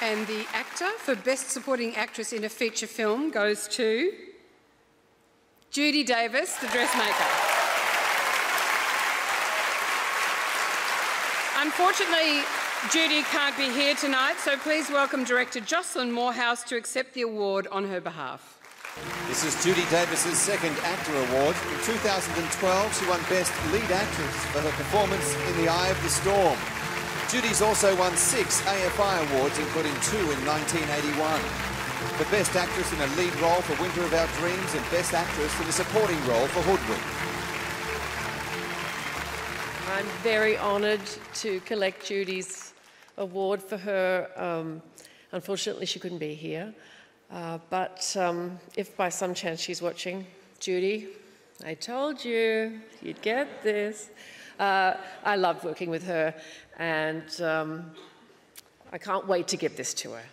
And the AACTA for Best Supporting Actress in a Feature Film goes to Judy Davis, the dressmaker. Unfortunately, Judy can't be here tonight, so please welcome director Jocelyn Moorhouse to accept the award on her behalf. This is Judy Davis's second AACTA award. In 2012, she won Best Lead Actress for her performance in The Eye of the Storm. Judy's also won six AFI awards, including two in 1981. For Best Actress in a Lead Role for Winter of Our Dreams and Best Actress in a Supporting Role for Hoodwink. I'm very honoured to collect Judy's award for her. Um, unfortunately, she couldn't be here. Uh, but um, if by some chance she's watching, Judy, I told you you'd get this. Uh, I loved working with her, and um, I can't wait to give this to her.